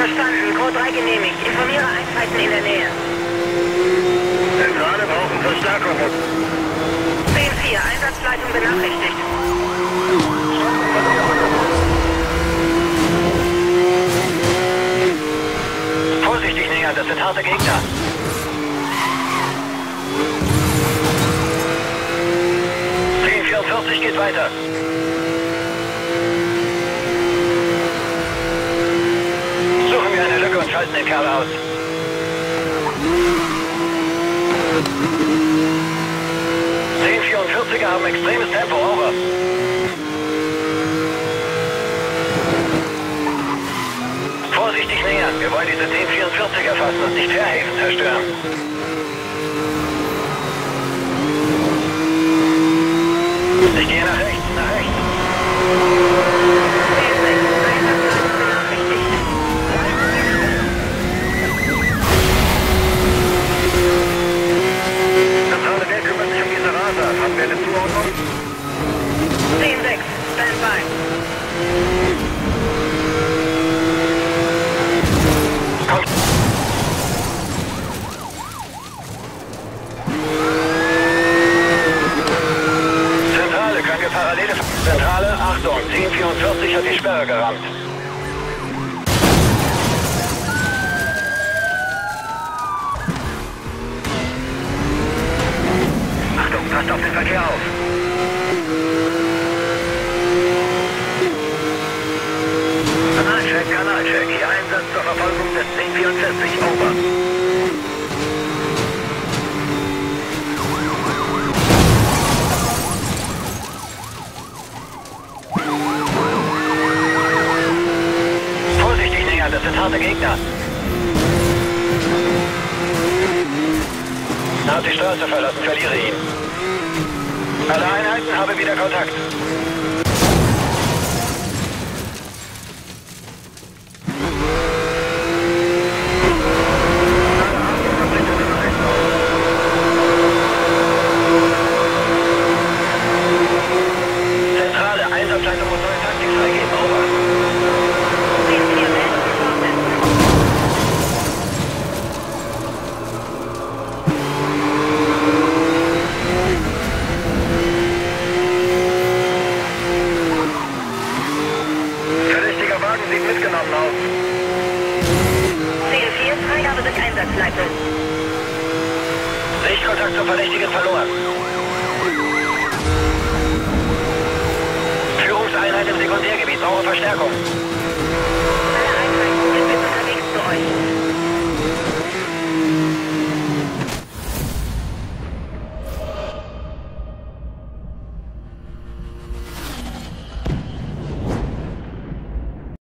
Verstanden. Code 3 genehmigt. Informiere Einheiten in der Nähe. Zentrale brauchen Verstärkung. 10-4, Einsatzleitung benachrichtigt. Vorsichtig näher, das sind harte Gegner. geht weiter. Schalten den Kerl aus. C44er haben extremes Tempo, over. Vorsichtig nähern. Wir wollen diese 1044 erfassen und nicht Fährhäfen zerstören. Ich gehe parallele... Zentrale, Achtung, 1044 hat die Sperre gerammt. Gegner. Hat die Straße verlassen, verliere ihn. Alle Einheiten haben wieder Kontakt. 10-4, Freigabe durch Einsatzleitung. Sichtkontakt zum Verdächtigen verloren. Führungseinheit im Sekundärgebiet, brauche Verstärkung.